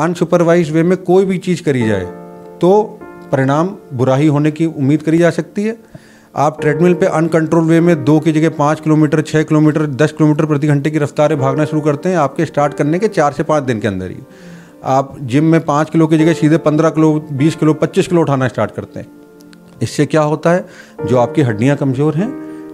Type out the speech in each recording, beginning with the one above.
Unsupervised वे में कोई भी चीज़ करी जाए तो परिणाम बुरा ही होने की उम्मीद करी जा सकती है। आप ट्रेडमिल पे अनकंट्रोल वे में दो की जगह पाँच किलोमीटर छः किलोमीटर, दस किलोमीटर प्रति घंटे की रफ्तार भागना शुरू करते हैं आपके स्टार्ट करने के चार से पाँच दिन के अंदर ही। आप जिम में पाँच किलो की जगह सीधे पंद्रह किलो, बीस किलो, पच्चीस किलो उठाना स्टार्ट करते हैं। इससे क्या होता है? जो आपकी हड्डियाँ कमज़ोर हैं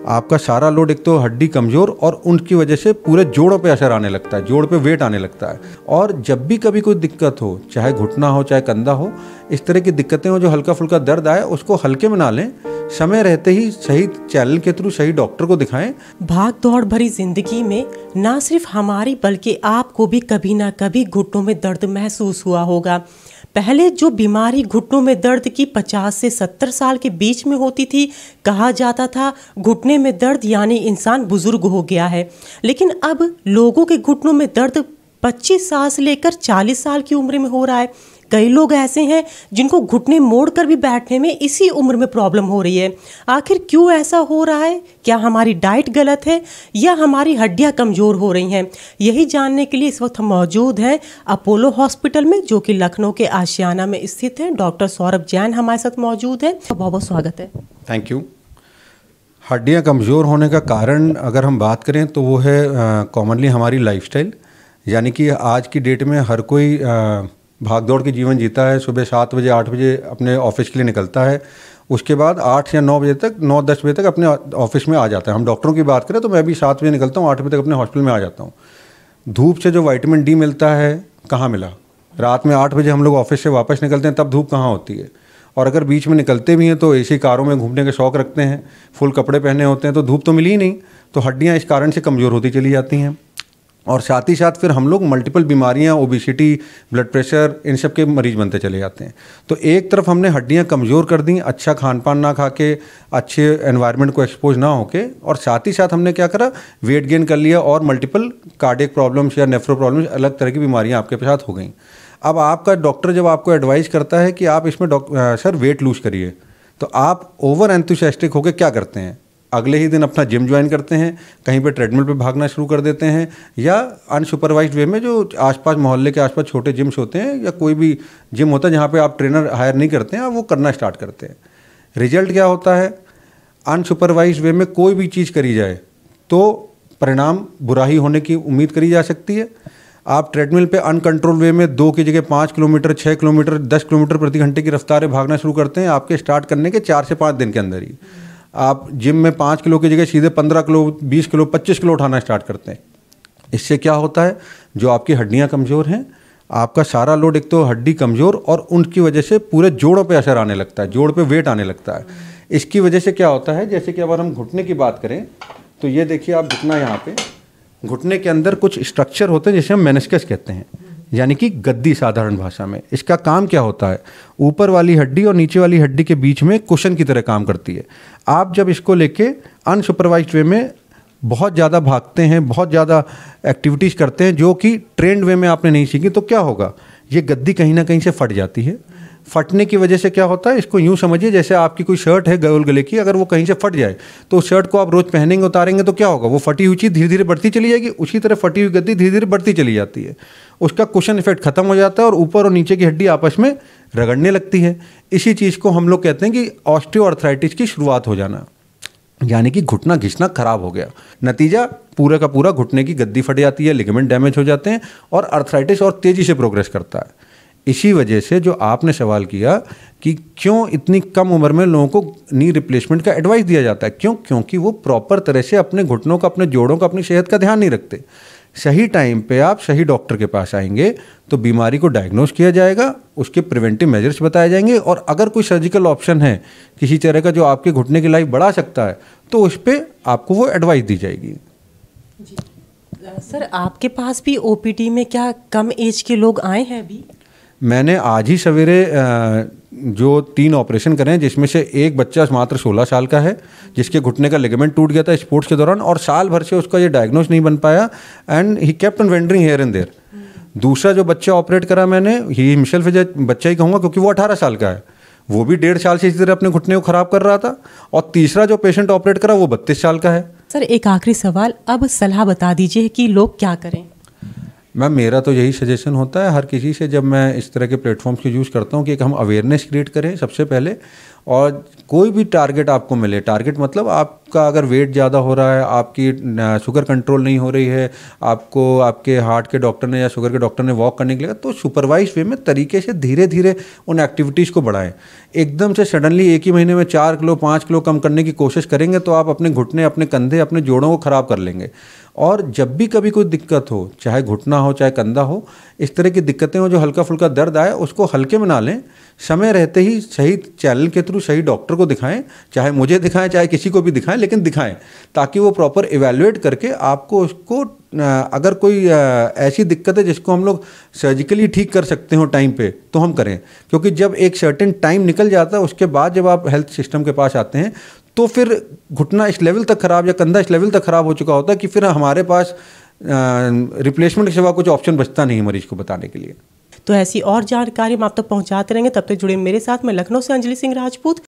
आपका सारा लोड एक तो हड्डी कमज़ोर और उनकी वजह से पूरे जोड़ों पे असर आने लगता है, जोड़ पे वेट आने लगता है। और जब भी कभी कोई दिक्कत हो, चाहे घुटना हो, चाहे कंधा हो, इस तरह की दिक्कतें हो जो हल्का फुल्का दर्द आए, उसको हल्के में ना लें। समय रहते ही सही चैनल के थ्रू सही डॉक्टर को दिखाएँ। भाग दौड़ भरी ज़िंदगी में ना सिर्फ़ हमारी, बल्कि आपको भी कभी ना कभी घुटनों में दर्द महसूस हुआ होगा। पहले जो बीमारी घुटनों में दर्द की 50 से 70 साल के बीच में होती थी, कहा जाता था, घुटने में दर्द यानी इंसान बुज़ुर्ग हो गया है। लेकिन अब लोगों के घुटनों में दर्द 25 साल से लेकर 40 साल की उम्र में हो रहा है। कई लोग ऐसे हैं जिनको घुटने मोड़ कर भी बैठने में इसी उम्र में प्रॉब्लम हो रही है। आखिर क्यों ऐसा हो रहा है? क्या हमारी डाइट गलत है या हमारी हड्डियाँ कमज़ोर हो रही हैं? यही जानने के लिए इस वक्त हम मौजूद हैं अपोलो हॉस्पिटल में, जो कि लखनऊ के आशियाना में स्थित है। डॉक्टर सौरभ जैन हमारे साथ मौजूद है। बहुत बहुत स्वागत है। थैंक यू हड्डियाँ कमज़ोर होने का कारण अगर हम बात करें तो वो है कॉमनली हमारी लाइफस्टाइल यानी कि आज की डेट में हर कोई आ, भाग दौड़ के जीवन जीता है सुबह सात बजे आठ बजे अपने ऑफ़िस के लिए निकलता है। उसके बाद आठ या नौ बजे तक नौ दस बजे तक अपने ऑफ़िस में आ जाता है। हम डॉक्टरों की बात करें तो मैं भी सात बजे निकलता हूँ आठ बजे तक अपने हॉस्पिटल में आ जाता हूँ। धूप से जो वाइटामिन डी मिलता है कहाँ मिला? रात में आठ बजे हम लोग ऑफ़िस से वापस निकलते हैं तब धूप कहाँ होती है? और अगर बीच में निकलते भी हैं तो ऐसी कारों में घूमने के शौक रखते हैं फुल कपड़े पहने होते हैं तो धूप तो मिली ही नहीं तो हड्डियाँ इस कारण से कमज़ोर होती चली जाती हैं। और साथ ही साथ फिर हम लोग मल्टीपल बीमारियाँ ओबिसिटी ब्लड प्रेशर इन सब के मरीज़ बनते चले जाते हैं। तो एक तरफ़ हमने हड्डियाँ कमज़ोर कर दी अच्छा खान पान ना खा के अच्छे एनवायरनमेंट को एक्सपोज ना होके, और साथ ही साथ हमने क्या करा वेट गेन कर लिया और मल्टीपल कार्डियक प्रॉब्लम्स या नेफ्रो प्रॉब्लम्स अलग तरह की बीमारियाँ आपके साथ हो गई। अब आपका डॉक्टर जब आपको एडवाइस करता है कि आप इसमें सर वेट लूज करिए तो आप ओवर एंथुसियास्टिक होकर क्या करते हैं? अगले ही दिन अपना जिम ज्वाइन करते हैं, कहीं पे ट्रेडमिल पे भागना शुरू कर देते हैं, या अनसुपरवाइज वे में जो आसपास मोहल्ले के आसपास छोटे जिम्स होते हैं, या कोई भी जिम होता है जहाँ पे आप ट्रेनर हायर नहीं करते हैं वो करना स्टार्ट करते हैं। रिज़ल्ट क्या होता है? अनसुपरवाइज वे में कोई भी चीज़ करी जाए तो परिणाम बुरा ही होने की उम्मीद करी जा सकती है। आप ट्रेडमिल पे अनकंट्रोल वे में दो की जगह पाँच किलोमीटर छः किलोमीटर, दस किलोमीटर प्रति घंटे की रफ्तार भागना शुरू करते हैं, आपके स्टार्ट करने के चार से पाँच दिन के अंदर ही। आप जिम में पाँच किलो की जगह सीधे पंद्रह किलो, बीस किलो, पच्चीस किलो उठाना स्टार्ट करते हैं। इससे क्या होता है? जो आपकी हड्डियाँ कमज़ोर हैं, आपका सारा लोड एक तो हड्डी कमज़ोर और उनकी वजह से पूरे जोड़ों पे असर आने लगता है, जोड़ पे वेट आने लगता है। इसकी वजह से क्या होता है? जैसे कि अगर हम घुटने की बात करें तो ये देखिए आप घुटना यहाँ पे, घुटने के अंदर कुछ स्ट्रक्चर होते हैं जिसे हम मेनिस्कस कहते हैं। यानी कि गद्दी साधारण भाषा में। इसका काम क्या होता है? ऊपर वाली हड्डी और नीचे वाली हड्डी के बीच में कुशन की तरह काम करती है। आप जब इसको लेके अनसुपरवाइज वे में बहुत ज़्यादा भागते हैं, बहुत ज़्यादा एक्टिविटीज़ करते हैं, जो कि ट्रेंड वे में आपने नहीं सीखी तो क्या होगा? ये गद्दी कहीं ना कहीं से फट जाती है। फटने की वजह से क्या होता है? इसको यूँ समझिए, जैसे आपकी कोई शर्ट है गोल गले की, अगर वो कहीं से फट जाए तो उस शर्ट को आप रोज़ पहनेंगे, उतारेंगे तो क्या होगा? वो फटी हुई चीज़ धीरे धीरे बढ़ती चली जाएगी, उसी तरह फटी हुई गद्दी धीरे धीरे बढ़ती चली जाती है। उसका कुशन इफ़ेक्ट खत्म हो जाता है और ऊपर और नीचे की हड्डी आपस में रगड़ने लगती है। इसी चीज़ को हम लोग कहते हैं कि ऑस्टियो की शुरुआत हो जाना, यानी कि घुटना घिसना खराब हो गया। नतीजा, पूरा का पूरा घुटने की गद्दी फट जाती है लिगमेंट डैमेज हो जाते हैं और अर्थराइटिस और तेज़ी से प्रोग्रेस करता है। इसी वजह से जो आपने सवाल किया कि क्यों इतनी कम उम्र में लोगों को नी रिप्लेसमेंट का एडवाइस दिया जाता है? क्यों? क्योंकि वो प्रॉपर तरह से अपने घुटनों का, अपने जोड़ों का, अपनी सेहत का ध्यान नहीं रखते। सही टाइम पे आप सही डॉक्टर के पास आएँगे तो बीमारी को डायग्नोस किया जाएगा, उसके प्रिवेंटिव मेजर्स बताए जाएँगे और अगर कोई सर्जिकल ऑप्शन है, किसी तरह का जो आपके घुटने की लाइफ बढ़ा सकता है तो उस पर आपको वो एडवाइस दी जाएगी। जी। सर, आपके पास भी ओपीडी में क्या कम एज के लोग आए हैं अभी? मैंने आज ही सवेरे जो तीन ऑपरेशन करें हैं, जिसमें से एक बच्चा मात्र 16 साल का है, जिसके घुटने का लिगामेंट टूट गया था स्पोर्ट्स के दौरान और साल भर से उसका ये डायग्नोस नहीं बन पाया and he kept on wandering here and there दूसरा जो बच्चा ऑपरेट करा मैंने ही हिमसेल्फ बच्चा ही कहूँगा, क्योंकि वो अठारह साल का है। वो भी डेढ़ साल से इसी तरह अपने घुटने को खराब कर रहा था और तीसरा जो पेशेंट ऑपरेट करा, वो बत्तीस साल का है। सर, एक आखिरी सवाल, अब सलाह बता दीजिए कि लोग क्या करें? मैम, मेरा तो यही सजेशन होता है, हर किसी से जब मैं इस तरह के प्लेटफॉर्म्स को यूज़ करता हूँ कि एक हम अवेयरनेस क्रिएट करें सबसे पहले और कोई भी टारगेट आपको मिले। टारगेट मतलब आपका अगर वेट ज़्यादा हो रहा है, आपकी शुगर कंट्रोल नहीं हो रही है, आपको, आपके हार्ट के डॉक्टर ने या शुगर के डॉक्टर ने वॉक करने के लिए तो सुपरवाइज वे में तरीके से धीरे धीरे उन एक्टिविटीज़ को बढ़ाएँ। एकदम से सडनली एक ही महीने में चार किलो, पाँच किलो कम करने की कोशिश करेंगे तो आप अपने घुटने, अपने कंधे, अपने जोड़ों को ख़राब कर लेंगे। और जब भी कभी कोई दिक्कत हो, चाहे घुटना हो, चाहे कंधा हो, इस तरह की दिक्कतें हो, जो हल्का फुल्का दर्द आए, उसको हल्के में ना लें। समय रहते ही सही चैनल के थ्रू, सही डॉक्टर को दिखाएँ, चाहे मुझे दिखाएँ, चाहे किसी को भी दिखाएँ, लेकिन दिखाएँ, ताकि वो प्रॉपर इवेलुएट करके आपको उसको अगर कोई ऐसी दिक्कत है जिसको हम लोग सर्जिकली ठीक कर सकते हो टाइम पे तो हम करें। क्योंकि जब एक सर्टेन टाइम निकल जाता है, उसके बाद जब आप हेल्थ सिस्टम के पास आते हैं तो फिर घुटना इस लेवल तक ख़राब या कंधा इस लेवल तक ख़राब हो चुका होता है कि फिर हमारे पास रिप्लेसमेंट के सिवा कुछ ऑप्शन बचता नहीं मरीज़ को बताने के लिए। तो ऐसी और जानकारी हम आप तक पहुंचाते रहेंगे। तब तक जुड़े मेरे साथ, मैं लखनऊ से अंजलि सिंह राजपूत।